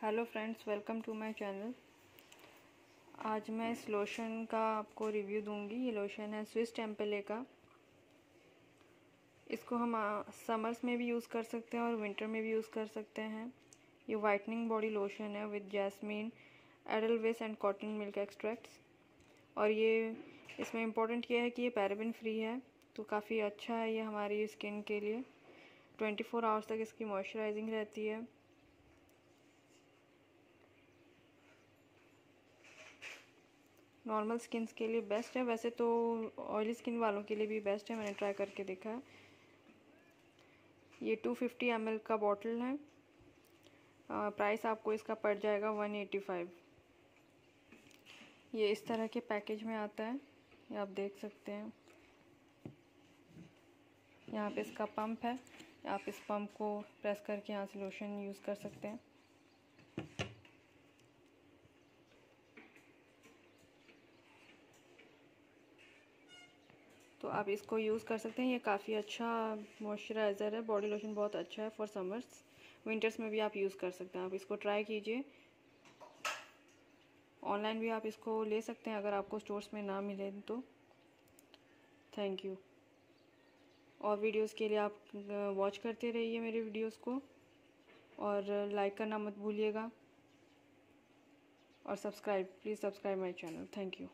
Hello friends welcome to my channel आज मैं इस लोशन का आपको रिव्यू दूँगी। ये लोशन है स्विस टेम्पले का। इसको हम समर्स में भी यूज़ कर सकते हैं और विंटर में भी यूज़ कर सकते हैं। ये वाइटनिंग बॉडी लोशन है with jasmine edelweiss and cotton milk extracts और ये, इसमें इम्पोर्टेंट ये है कि ये पैराबिन फ्री है तो काफ़ी अच्छा है ये हमारी स्किन के लिए। 24 आवर्स तक इसकी मॉइस्चराइजिंग रहती है। नॉर्मल स्किन के लिए बेस्ट है। वैसे तो ऑयली स्किन वालों के लिए भी बेस्ट है, मैंने ट्राई करके देखा है। ये 250 फिफ्टी का बॉटल है। प्राइस आपको इसका पड़ जाएगा 185 ये इस तरह के पैकेज में आता है, ये आप देख सकते हैं। यहाँ पे इसका पंप है, आप इस पंप को प्रेस करके यहाँ से लोशन यूज़ कर सकते हैं। तो आप इसको यूज़ कर सकते हैं। ये काफ़ी अच्छा मॉइस्चराइज़र है। बॉडी लोशन बहुत अच्छा है फॉर समर्स विंटर्स में भी आप यूज़ कर सकते हैं। आप इसको ट्राई कीजिए। ऑनलाइन भी आप इसको ले सकते हैं अगर आपको स्टोर्स में ना मिले तो। थैंक यू और वीडियोस के लिए आप वॉच करते रहिए मेरे वीडियोस को। और लाइक करना मत भूलिएगा। और subscribe please subscribe my channel thank you